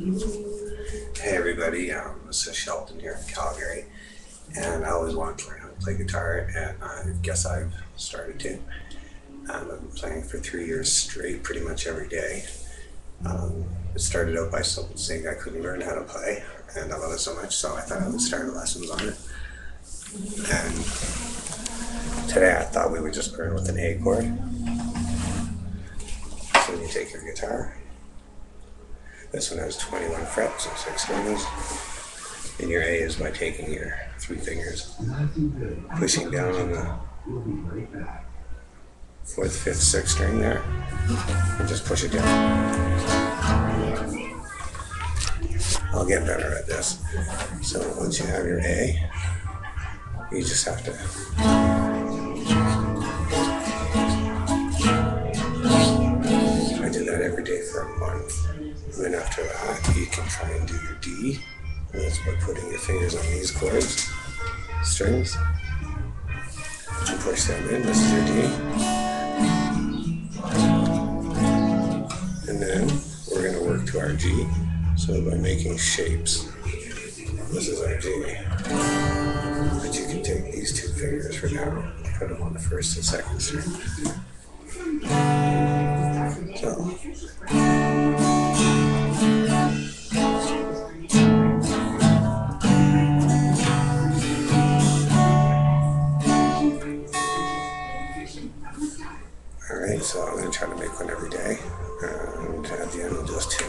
Hey everybody, um, this is Sheldon here in Calgary, and I always wanted to learn how to play guitar, and I guess I've started to. Um, I've been playing for three years straight, pretty much every day. Um, it started out by someone saying I couldn't learn how to play, and I love it so much, so I thought I would start lessons on it. And today I thought we would just learn with an A chord. So you take your guitar. This one has 21 frets and six strings. And your A is by taking your three fingers, pushing down on the fourth, fifth, sixth string there, and just push it down. I'll get better at this. So once you have your A, you just have to. That every day for a month. And then after that, you can try and do your D. And that's by putting your fingers on these chords, strings. You push them in. This is your D. And then we're going to work to our G. So by making shapes, this is our G. But you can take these two fingers for now, and put them on the first and second string. All right, so I'm gonna try to make one every day, and at the end we'll just two.